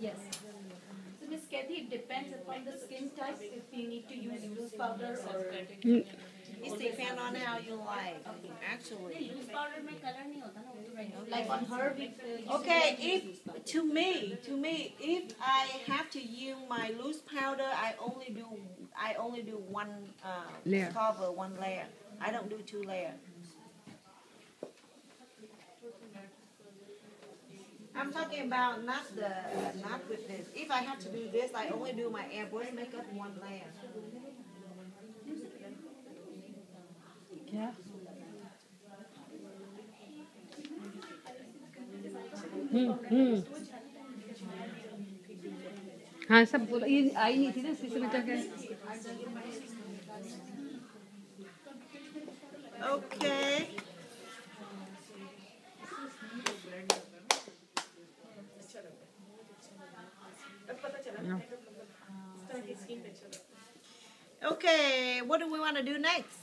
Yes. So Miss Kathy, it depends upon the skin type if you need to use loose powder or. It depend on how you like, actually. Like on her. Uh, okay, if, to me, to me, if I have to use my loose powder, I only do, I only do one, uh, cover, one layer. I don't do two layer. I'm talking about not the, not with this. If I have to do this, I only do my airbrush makeup one layer. क्या हम्म हम्म हाँ सब बोला ये आई नहीं थी ना इसी में क्या क्या Okay. Okay, what do we want to do next?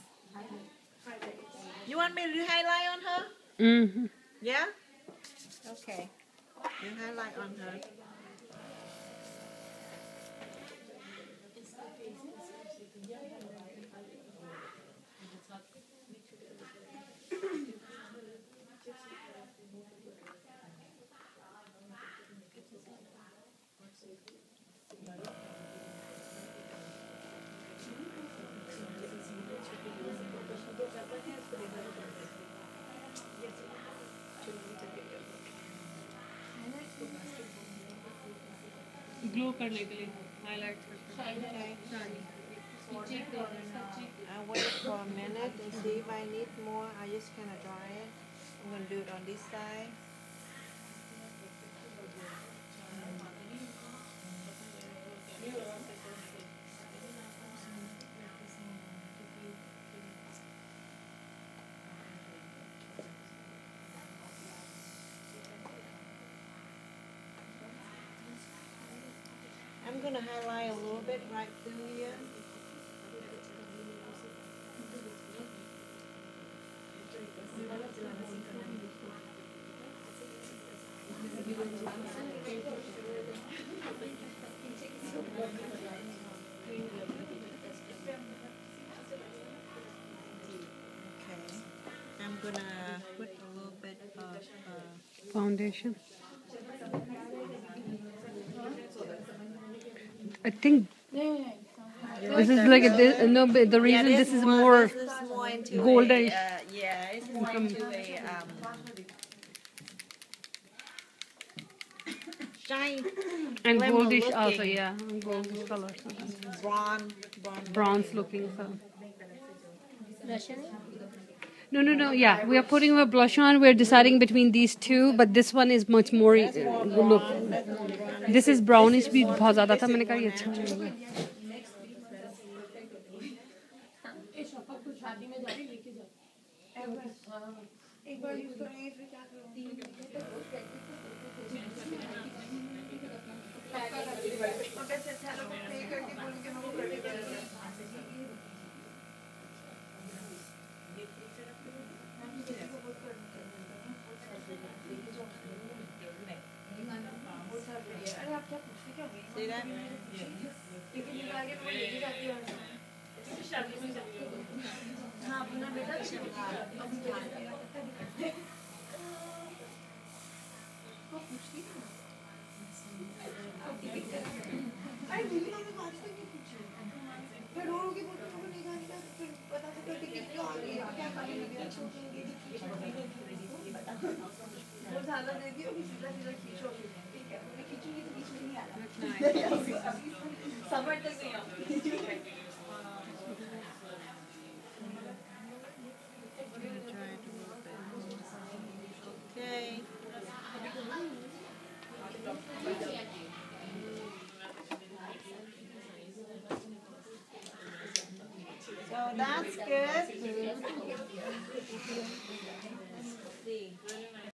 You want me to do highlight on her? Mm-hmm. Yeah? Okay. Do highlight on her. Glow करने के लिए highlight Okay. I'll wait for a minute and see if I need more. I just kind of dry it. I'm going to do it on this side. I'm going to highlight a little bit right through here. Okay, I'm gonna put a little bit of uh, foundation. I think this is like a, this, no, but the reason yeah, this is one- more this is more into goldish. A, uh, yeah, it's more into a um, shine and goldish also, yeah, goldish color, bronze, bronze. bronze looking. So. No, no, no. Yeah, we are putting a blush on. We're deciding between these two, but this one is much more. Uh, look, this is brownish भी बहुत ज़्यादा था मैंने कहा ये अच्छा नहीं होगा। दे रहा है। टिकट निकाल के वो लेके जाती है हाँ अपना बेटा अरे दिल्ली में बात करके पूछे फिर रो रो के बोलते हो नहीं जाने का फिर पता चलता टिकट क्यों आ गई क्या खाने लग गया छोटी वो झाला दे दी और सीधा सीधा खींचो ठीक है मैंने खींची Okay. So that's good.